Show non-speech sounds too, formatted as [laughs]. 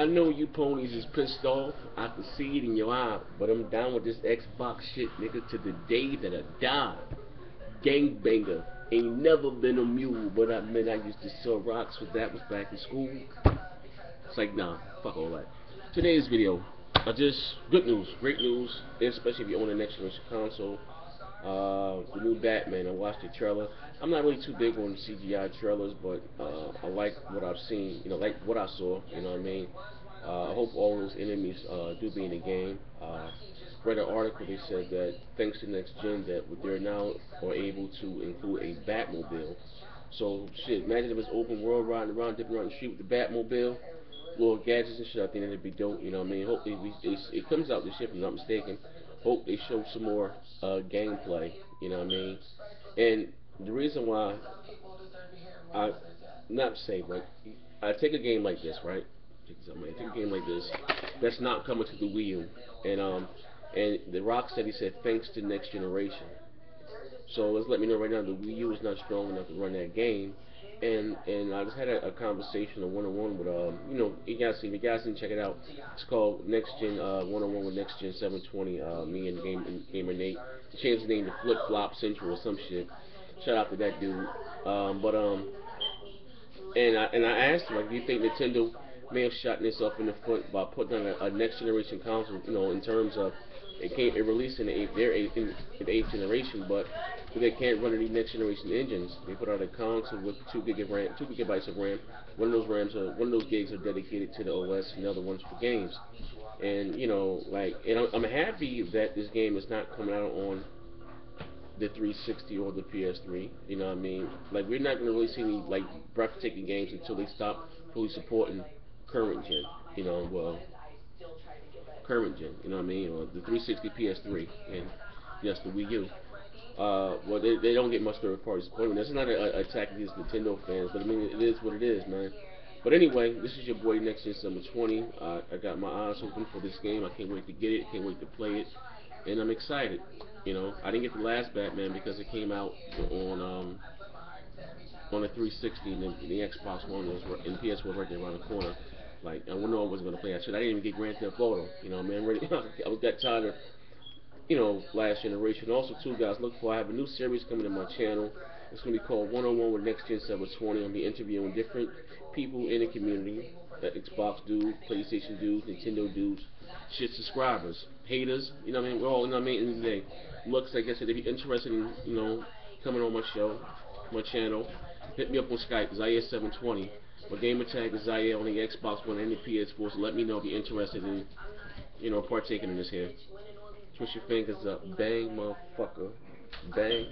I know you ponies is pissed off. I can see it in your eye. But I'm down with this Xbox shit, nigga, to the day that I die. Gangbanger. Ain't never been a mule, but I mean I used to sell rocks with that was back in school. It's like, nah, fuck all that. Today's video, I just, good news, great news, especially if you own a next generation console. Uh, the new Batman, I watched the trailer. I'm not really too big on CGI trailers, but uh, I like what I've seen, you know, like what I saw, you know what I mean? Uh, I hope all those enemies uh, do be in the game. Uh, read an article, they said that thanks to Next Gen, that they're now are able to include a Batmobile. So, shit, imagine if it's open world riding around, dipping around the street with the Batmobile little gadgets and shit. I think that'd be dope. You know what I mean? Hopefully, it, it, it comes out this year, if I'm not mistaken. Hope they show some more uh, gameplay. You know what I mean? And the reason why I not say but I take a game like this, right? I take a game like this that's not coming to the Wii U, and um, and the Rocksteady said thanks to next generation. So let's let me know right now the Wii U is not strong enough to run that game and and I just had a, a conversation, a one-on-one with um, you know, you guys see, you guys can check it out. It's called Next Gen uh, one-on-one with Next Gen 720. Uh, me and Game Gamer Nate the name to Flip Flop Central or some shit. Shout out to that dude. Um, but um, and I and I asked him like, do you think Nintendo may have shot itself in the foot by putting on a, a next generation console? You know, in terms of it came it released in the their eighth, in the eighth generation, but they can't run any next generation engines. They put out a console with two gig of RAM, two gigabytes of RAM. One of those RAMs are one of those gigs are dedicated to the OS, and the other one's for games. And you know, like, and I'm, I'm happy that this game is not coming out on the 360 or the PS3. You know what I mean? Like, we're not gonna really see any like breathtaking games until they stop fully supporting current gen. You know, well, current gen. You know what I mean? Or the 360 PS3 and yes, the Wii U. Uh, well, they, they don't get much third party support. That's not a, a attack against Nintendo fans, but I mean, it is what it is, man. But anyway, this is your boy Next Gen Summer 20. Uh, I got my eyes open for this game. I can't wait to get it. Can't wait to play it, and I'm excited. You know, I didn't get the last Batman because it came out on um, on the 360 and the, the Xbox One was and PS was right there around the corner. Like I know I wasn't gonna play that shit. I didn't even get Grand Theft Auto. You know, man, [laughs] ready. I was that tired of you know, last generation. Also, too, guys, look for I have a new series coming to my channel. It's to be called 101 with Next Gen 720. I'll be interviewing different people in the community. Xbox dudes, PlayStation dudes, Nintendo dudes, shit subscribers, haters, you know what I mean? We're all, you know what I mean, in the day. Looks, like I said, if you're interested in, you know, coming on my show, my channel, hit me up on Skype, Zaire720. My gamer tag is Zaire on the Xbox One and the PS4, so let me know if you're interested in, you know, partaking in this here. Push your fingers up. Bang, motherfucker. Bang.